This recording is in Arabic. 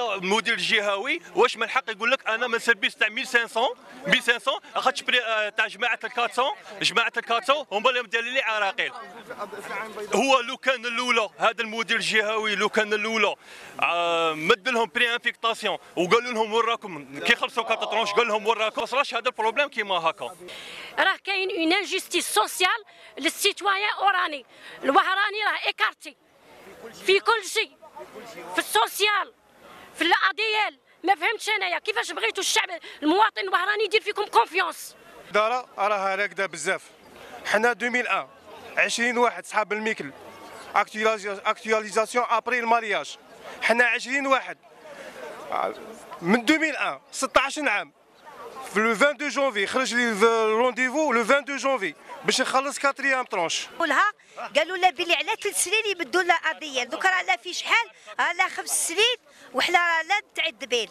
المدير الجهوي واش من حق يقول لك أنا من service تاع 1500 1500 اخذت تاع جماعة ال 400 جماعة ال 400 هما اللي مدير لي عراقيل هو لو كان الأولى هذا المدير الجهوي لو كان الأولى. آه، مد لهم pré-affectation وقالوا لهم وراكم. كي خلصوا quatre tranches قال لهم وراكم. ما صراش هذا ال problème كيما هكا. راه كاين une injustice sociale لل citoyen oranais الوهراني راه écarté في كل شيء. في ال social. في ال AADL ما فهمتش أنايا. كيفاش بغيتوا الشعب المواطن الوهراني يدير فيكم confiance الاداره راها راكدة بزاف. حنا 2001 20 واحد صحاب الميكل. actualisation après ال mariage حنا 20 واحد. من 2001 16 عام. في le 22 جونفي خرج لي rendez-vous le 22 جونفي باش نخلص كاتريام ترونش قولها. قالوا لا بلي على ثلاث سنين يبدوا لنا اديال دوكا راه لا في شحال. راه لا خمس سنين. وحنا لا تعد بين